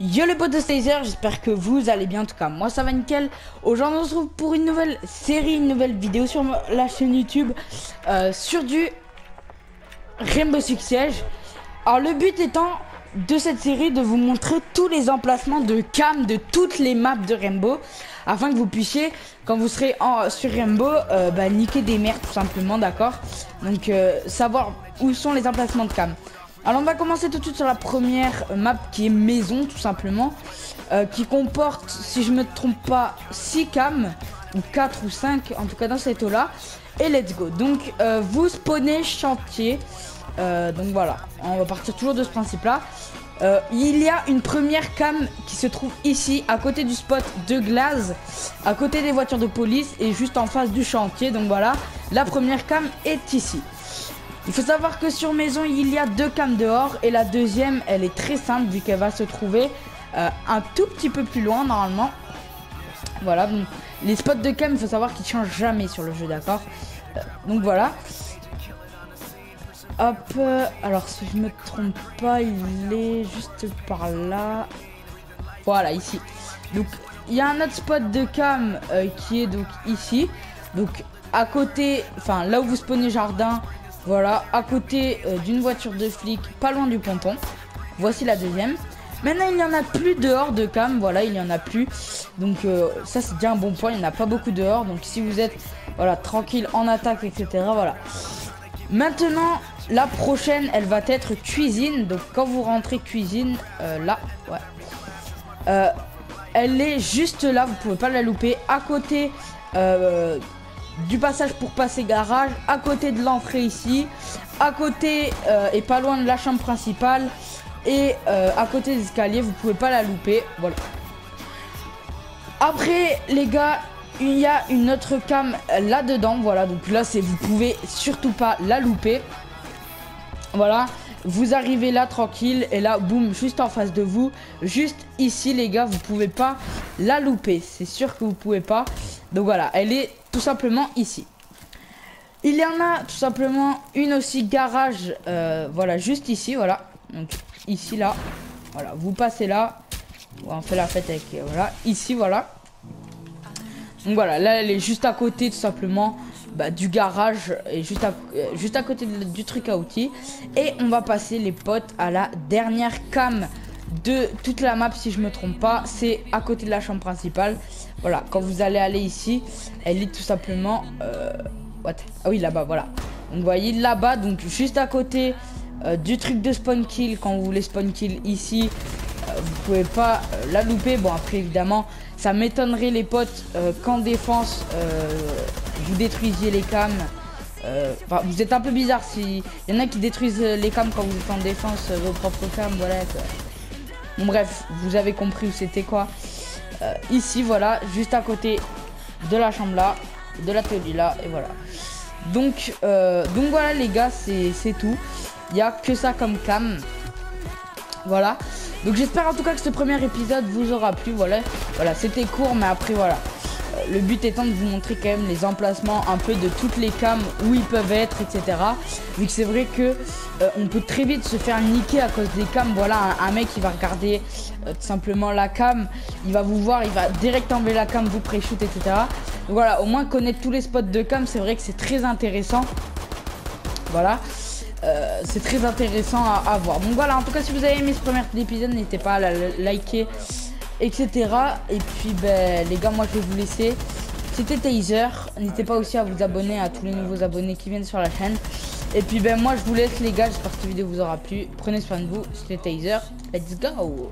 Yo les potes de Stazer, j'espère que vous allez bien, en tout cas moi ça va nickel. Aujourd'hui on se retrouve pour une nouvelle série, une nouvelle vidéo sur la chaîne YouTube euh, Sur du Rainbow Six Siege. Alors le but étant de cette série de vous montrer tous les emplacements de cam de toutes les maps de Rainbow Afin que vous puissiez, quand vous serez en, sur Rainbow, euh, bah, niquer des mers tout simplement, d'accord? Donc euh, savoir où sont les emplacements de cam alors on va commencer tout de suite sur la première map qui est maison tout simplement. Euh, qui comporte, si je me trompe pas, 6 cams. Ou 4 ou 5 en tout cas dans cette eau là. Et let's go. Donc euh, vous spawnez chantier. Euh, donc voilà, on va partir toujours de ce principe là. il y a une première cam qui se trouve ici, à côté du spot de glace, à côté des voitures de police et juste en face du chantier. Donc voilà, la première cam est ici. Il faut savoir que sur maison, il y a deux cams dehors et la deuxième, elle est très simple vu qu'elle va se trouver euh, un tout petit peu plus loin normalement. Voilà, les spots de cam, il faut savoir qu'ils changent jamais sur le jeu, d'accord? Euh, Donc voilà. Hop, euh, alors si je me trompe pas, il est juste par là. Voilà, ici. Donc il y a un autre spot de cam qui est donc ici. Donc à côté, enfin là où vous spawnez jardin, voilà, à côté euh, d'une voiture de flic, pas loin du ponton. Voici la deuxième. Maintenant, il n'y en a plus dehors de cam. Voilà, il n'y en a plus. Donc, euh, ça, c'est déjà un bon point. Il n'y en a pas beaucoup dehors. Donc, si vous êtes voilà, tranquille en attaque, etc. Voilà. Maintenant, la prochaine, elle va être cuisine. Donc, quand vous rentrez cuisine, euh, là, ouais. elle est juste là. Vous pouvez pas la louper. À côté du passage pour passer garage, à côté de l'entrée ici, à côté euh, et pas loin de la chambre principale et euh, à côté des escaliers, vous pouvez pas la louper. Voilà. Après les gars, il y a une autre cam là-dedans, voilà, donc là c'est vous pouvez surtout pas la louper. Voilà, vous arrivez là tranquille et là boum juste en face de vous, juste ici les gars, vous pouvez pas la louper, c'est sûr que vous pouvez pas. Donc voilà, elle est tout simplement ici. Il y en a tout simplement une aussi garage, euh, voilà, juste ici, voilà. Donc ici, là, voilà, vous passez là. On fait la fête avec, euh, voilà, ici, voilà. Donc voilà, là, elle est juste à côté tout simplement bah, du garage et juste à, euh, juste à côté du truc à outils. Et on va passer les potes à la dernière cam de toute la map si je me trompe pas. C'est à côté de la chambre principale. Voilà, quand vous allez aller ici, elle est tout simplement... Euh, Ah oui, là-bas, voilà. Donc, vous voyez, là-bas, donc juste à côté euh, du truc de spawn kill, quand vous voulez spawn kill ici, euh, vous pouvez pas la louper. Bon, après, évidemment, ça m'étonnerait, les potes, qu'en défense, vous détruisiez les cams. Vous êtes un peu bizarre si... Il y en a qui détruisent les cams quand vous êtes en défense, vos propres cams, voilà. Bref, vous avez compris où c'était quoi. Euh, ici, voilà, juste à côté de la chambre là, de la télé là, et voilà. Donc, euh, donc voilà les gars, c'est tout. Il n'y a que ça comme cam. Voilà. Donc j'espère en tout cas que ce premier épisode vous aura plu. Voilà, voilà c'était court, mais après voilà. Le but étant de vous montrer quand même les emplacements un peu de toutes les cams où ils peuvent être, etc. Vu que c'est vrai que euh, on peut très vite se faire niquer à cause des cams. Voilà, un, mec qui va regarder euh, tout simplement la cam, il va vous voir, il va direct enlever la cam, vous pré-shoot, etc. Donc voilà, au moins connaître tous les spots de cam, c'est vrai que c'est très intéressant. Voilà. Euh, c'est très intéressant à, voir. Donc voilà, en tout cas, si vous avez aimé ce premier épisode, n'hésitez pas à liker, etc. Et puis, ben, les gars, moi, je vais vous laisser. C'était Taser. N'hésitez pas aussi à vous abonner à tous les nouveaux abonnés qui viennent sur la chaîne. Et puis, ben, moi, je vous laisse, les gars. J'espère que cette vidéo vous aura plu. Prenez soin de vous. C'était Taser. Let's go